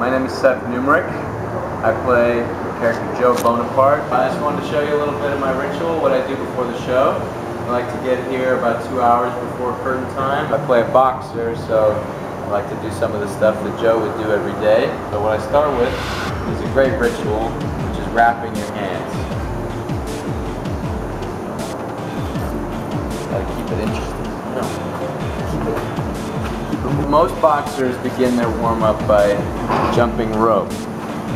my name is Seth Numrich. I play the character Joe Bonaparte. I just wanted to show you a little bit of my ritual, what I do before the show. I like to get here about two hours before curtain time. I play a boxer, so I like to do some of the stuff that Joe would do every day. So what I start with is a great ritual, which is wrapping your hands. Gotta keep it interesting. No. Most boxers begin their warm-up by jumping rope.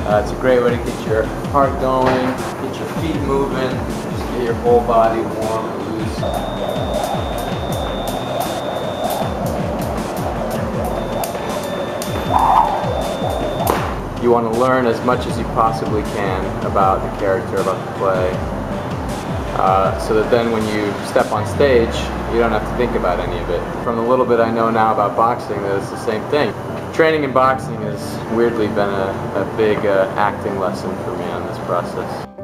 Uh, it's a great way to get your heart going, get your feet moving, just get your whole body warm and loose. You want to learn as much as you possibly can about the character, about the play, uh, so that then when you step on stage, you don't have to think about any of it. From the little bit I know now about boxing, that it's the same thing. Training in boxing has weirdly been a, a big uh, acting lesson for me on this process.